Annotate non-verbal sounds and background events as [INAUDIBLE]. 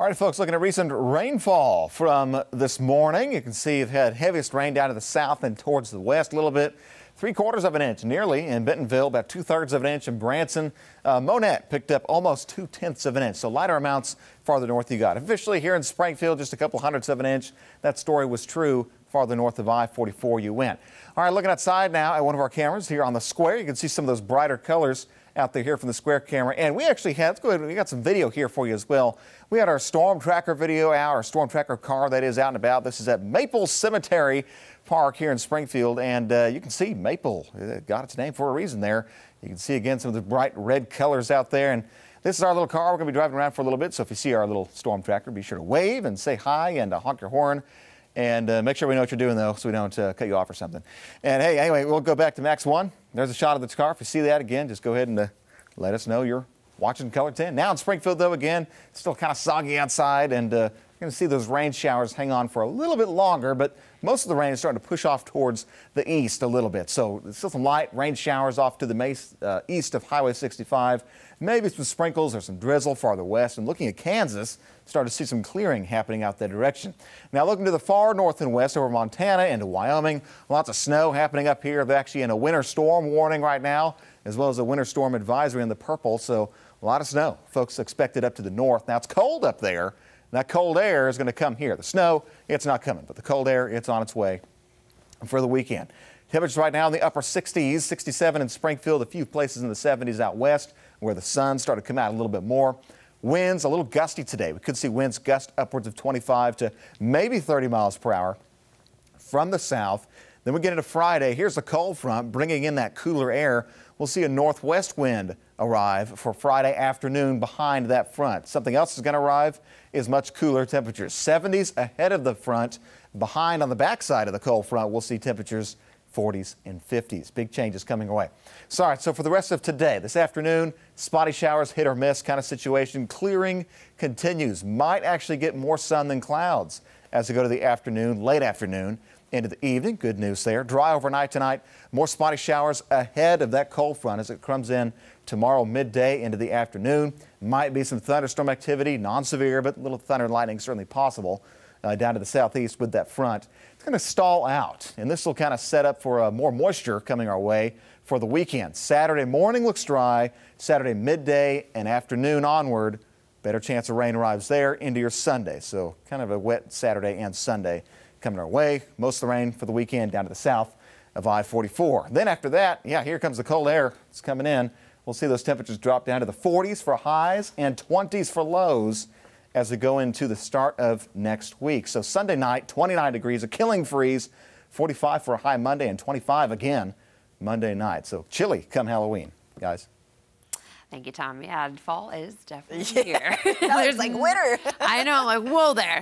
All right, folks, looking at recent rainfall from this morning. You can see you've had heaviest rain down to the south and towards the west a little bit. Three quarters of an inch nearly in Bentonville, about two thirds of an inch in Branson. Uh, Monett picked up almost two tenths of an inch, so lighter amounts farther north you got. Officially here in Springfield, just a couple hundredths of an inch. That story was true farther north of I-44 you went. All right, looking outside now at one of our cameras here on the square. You can see some of those brighter colors out there here from the square camera. And we actually had, let's go ahead, we got some video here for you as well. We had our storm tracker video, out, our storm tracker car that is out and about. This is at Maple Cemetery Park here in Springfield. And uh, you can see Maple it got its name for a reason there. You can see again some of the bright red colors out there. And this is our little car. We're going to be driving around for a little bit. So if you see our little storm tracker, be sure to wave and say hi and uh, honk your horn. And uh, make sure we know what you're doing, though, so we don't uh, cut you off or something. And hey, anyway, we'll go back to Max 1. There's a shot of the car. If you see that again, just go ahead and uh, let us know you're watching KOLR 10. Now in Springfield, though, again, still kind of soggy outside, and uh, going to see those rain showers hang on for a little bit longer, but most of the rain is starting to push off towards the east a little bit. So still some light rain showers off to the uh, east of Highway 65. Maybe some sprinkles or some drizzle farther west. And looking at Kansas, start to see some clearing happening out that direction. Now looking to the far north and west over Montana into Wyoming, lots of snow happening up here. They're actually in a winter storm warning right now, as well as a winter storm advisory in the purple. So a lot of snow. Folks expected up to the north. Now it's cold up there. That cold air is going to come here. The snow, it's not coming, but the cold air, it's on its way for the weekend. Temperatures right now in the upper 60s, 67 in Springfield, a few places in the 70s out west where the sun started to come out a little bit more. Winds a little gusty today. We could see winds gust upwards of 25 to maybe 30 miles per hour from the south. Then we get into Friday. Here's a cold front bringing in that cooler air. We'll see a northwest wind arrive for Friday afternoon behind that front. Something else is going to arrive is much cooler temperatures. 70s ahead of the front. Behind on the backside of the cold front, we'll see temperatures 40s and 50s. Big changes coming away. All right, so for the rest of today, this afternoon, spotty showers, hit or miss kind of situation. Clearing continues. Might actually get more sun than clouds as we go to the afternoon, late afternoon into the evening. Good news there. Dry overnight tonight. More spotty showers ahead of that cold front as it comes in tomorrow midday into the afternoon. Might be some thunderstorm activity, non-severe, but little thunder and lightning certainly possible uh, down to the southeast with that front. It's going to stall out, and this will kind of set up for uh, more moisture coming our way for the weekend. Saturday morning looks dry. Saturday midday and afternoon onward, better chance of rain arrives there into your Sunday. So kind of a wet Saturday and Sunday coming our way. Most of the rain for the weekend down to the south of I-44. Then after that, yeah, here comes the cold air. It's coming in. We'll see those temperatures drop down to the 40s for highs and 20s for lows as we go into the start of next week. So Sunday night, 29 degrees, a killing freeze, 45 for a high Monday and 25 again Monday night. So chilly come Halloween, guys. Thank you, Tom. Yeah, fall is definitely [LAUGHS] yeah. here. It's [LAUGHS] like winter. I know, I'm like, whoa there.